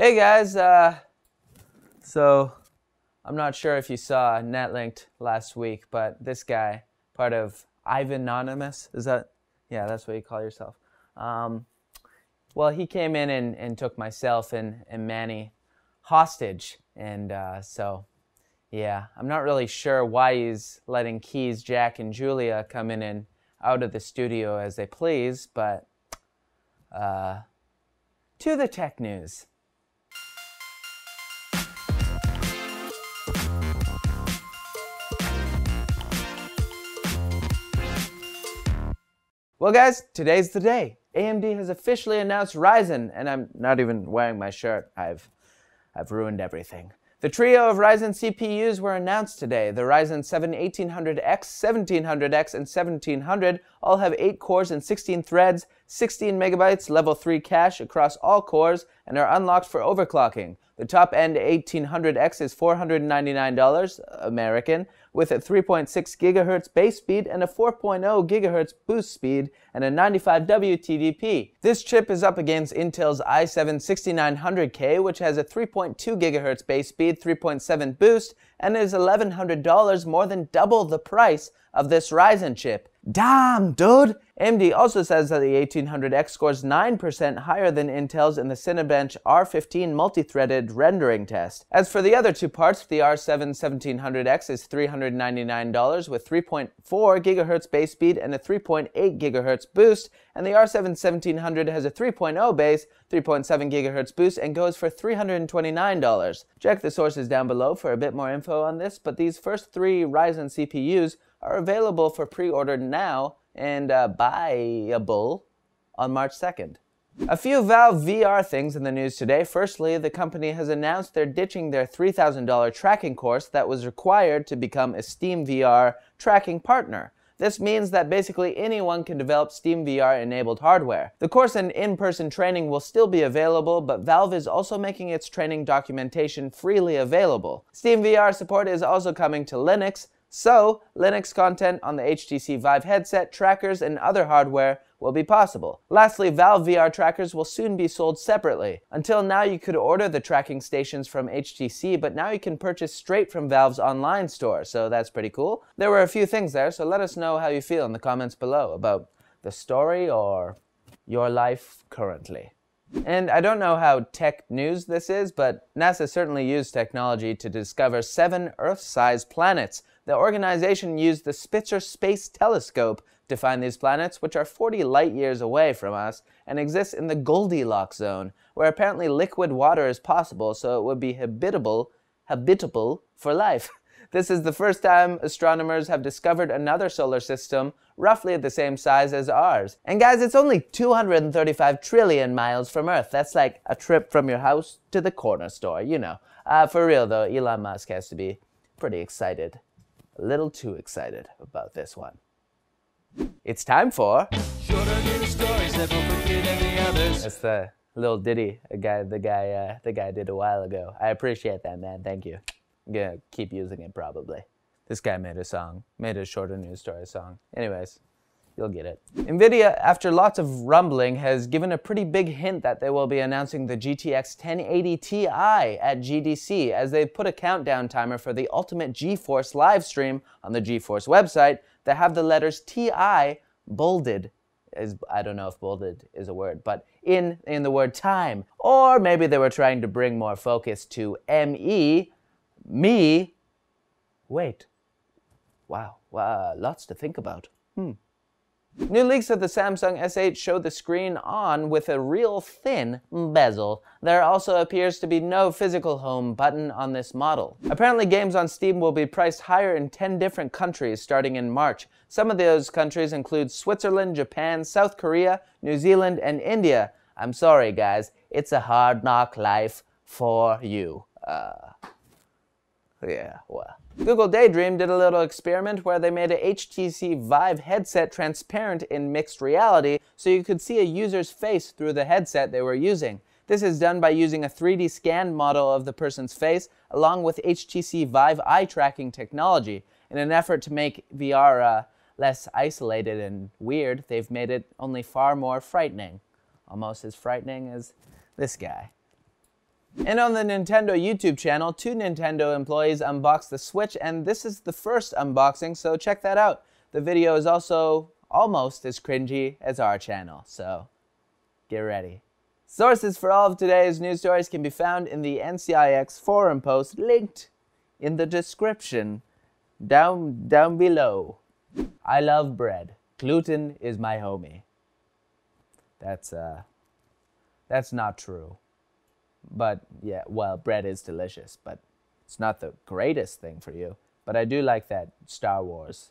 Hey guys, uh, so I'm not sure if you saw NetLinked last week, but this guy, part of Ivan Anonymous, is that? Yeah, that's what you call yourself. Um, well, he came in and, and took myself and, and Manny hostage. And uh, so, yeah, I'm not really sure why he's letting Keys, Jack, and Julia come in and out of the studio as they please, but uh, to the tech news. Well, guys, today's the day. AMD has officially announced Ryzen, and I'm not even wearing my shirt. I've, I've ruined everything. The trio of Ryzen CPUs were announced today. The Ryzen 7 1800X, 1700X, and 1700 all have 8 cores and 16 threads, 16 megabytes level 3 cache across all cores, and are unlocked for overclocking. The top end 1800X is $499 American with a 3.6 gigahertz base speed and a 4.0 gigahertz boost speed and a 95W TDP. This chip is up against Intel's i7-6900K which has a 3.2 gigahertz base speed, 3.7 boost, and is $1,100 more than double the price of this Ryzen chip. Damn, dude! AMD also says that the 1800X scores 9% higher than Intel's in the Cinebench R15 multi-threaded rendering test. As for the other two parts, the R7 1700X is $399 with 3.4 GHz base speed and a 3.8 GHz boost, and the R7 1700 has a 3.0 base, 3.7 GHz boost, and goes for $329. Check the sources down below for a bit more info on this, but these first three Ryzen CPUs are available for pre-order now and uh, buyable on March 2nd. A few Valve VR things in the news today. Firstly, the company has announced they're ditching their $3,000 tracking course that was required to become a Steam VR tracking partner. This means that basically anyone can develop Steam VR enabled hardware. The course and in-person training will still be available, but Valve is also making its training documentation freely available. Steam VR support is also coming to Linux, so, Linux content on the HTC Vive headset, trackers, and other hardware will be possible. Lastly, Valve VR trackers will soon be sold separately. Until now, you could order the tracking stations from HTC, but now you can purchase straight from Valve's online store, so that's pretty cool. There were a few things there, so let us know how you feel in the comments below about the story or your life currently. And I don't know how tech news this is, but NASA certainly used technology to discover seven Earth-sized planets the organization used the Spitzer Space Telescope to find these planets, which are 40 light years away from us and exist in the Goldilocks zone, where apparently liquid water is possible, so it would be habitable, habitable for life. This is the first time astronomers have discovered another solar system roughly the same size as ours. And guys, it's only 235 trillion miles from Earth. That's like a trip from your house to the corner store, you know. Uh, for real though, Elon Musk has to be pretty excited a little too excited about this one. It's time for shorter news stories that will forget any others. That's the little ditty a guy the guy uh, the guy did a while ago. I appreciate that man. Thank you. Gonna keep using it probably. This guy made a song, made a shorter news story song. Anyways, You'll get it. NVIDIA, after lots of rumbling, has given a pretty big hint that they will be announcing the GTX 1080 Ti at GDC as they've put a countdown timer for the Ultimate GeForce live stream on the GeForce website that have the letters TI bolded is I don't know if bolded is a word, but in in the word time. Or maybe they were trying to bring more focus to ME, me. Wait. Wow, wow lots to think about. Hmm. New leaks of the Samsung S8 show the screen on with a real thin bezel. There also appears to be no physical home button on this model. Apparently games on Steam will be priced higher in 10 different countries starting in March. Some of those countries include Switzerland, Japan, South Korea, New Zealand, and India. I'm sorry guys, it's a hard knock life for you. Uh, yeah, well. Google Daydream did a little experiment where they made a HTC Vive headset transparent in mixed reality so you could see a user's face through the headset they were using. This is done by using a 3D scanned model of the person's face along with HTC Vive eye tracking technology. In an effort to make VR uh, less isolated and weird, they've made it only far more frightening. Almost as frightening as this guy. And on the Nintendo YouTube channel, two Nintendo employees unboxed the Switch, and this is the first unboxing, so check that out. The video is also almost as cringy as our channel, so get ready. Sources for all of today's news stories can be found in the NCIX forum post linked in the description down down below. I love bread. Gluten is my homie. That's uh that's not true. But yeah, well, bread is delicious, but it's not the greatest thing for you. But I do like that Star Wars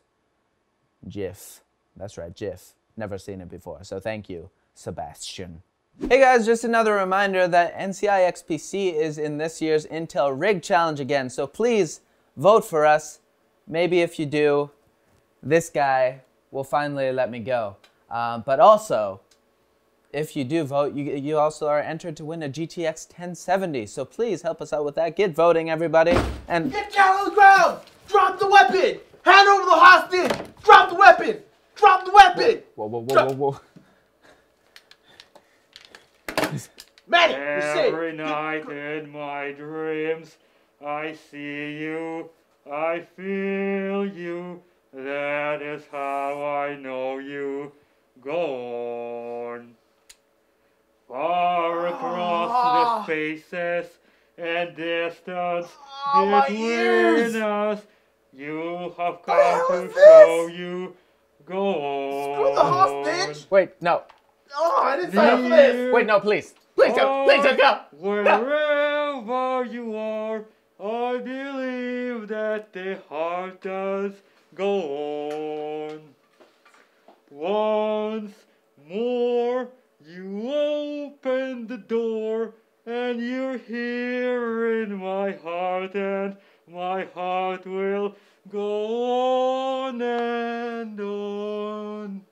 GIF. That's right, GIF. Never seen it before. So thank you, Sebastian. Hey guys, just another reminder that NCIX PC is in this year's Intel Rig Challenge again. So please vote for us. Maybe if you do, this guy will finally let me go. Um, but also, if you do vote, you, you also are entered to win a GTX 1070. So please help us out with that. Get voting, everybody. And Get down on the ground! Drop the weapon! Hand over the hostage! Drop the weapon! Drop the weapon! whoa, whoa, whoa, whoa, whoa. Medic, you're safe. Every night in my dreams, I see you, I feel you. That is how I know you. Go on. Far across Ah. the spaces and distance Oh, my between us, you have come to is show you. Go on. Screw the hostage! Wait, no. Oh, I didn't sign up for this! Wait, no, please. Please go. Please just go. Wherever you are, I believe that the heart does go on. Once more, you open the door and you're here in my heart and my heart will go on and on.